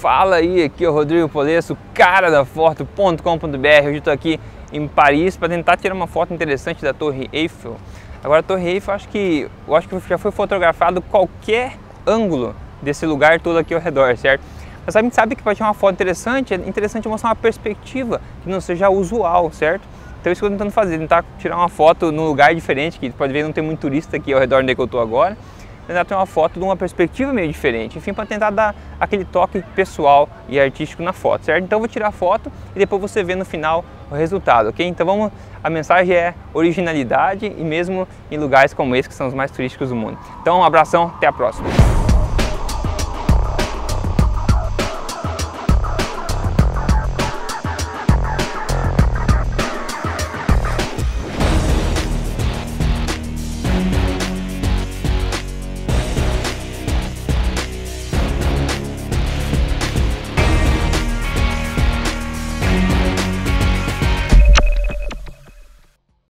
Fala aí, aqui é o Rodrigo Polesso, cara da foto.com.br. Hoje eu estou aqui em Paris para tentar tirar uma foto interessante da Torre Eiffel. Agora a Torre Eiffel, acho que eu acho que já foi fotografado qualquer ângulo desse lugar todo aqui ao redor, certo? Mas a gente sabe que para tirar uma foto interessante, é interessante mostrar uma perspectiva que não seja usual, certo? Então é isso que eu estou tentando fazer, tentar tirar uma foto num lugar diferente, que pode ver não tem muito turista aqui ao redor onde é eu estou agora tentar ter uma foto de uma perspectiva meio diferente, enfim, para tentar dar aquele toque pessoal e artístico na foto, certo? Então eu vou tirar a foto e depois você vê no final o resultado, ok? Então vamos, a mensagem é originalidade e mesmo em lugares como esse que são os mais turísticos do mundo. Então um abração, até a próxima.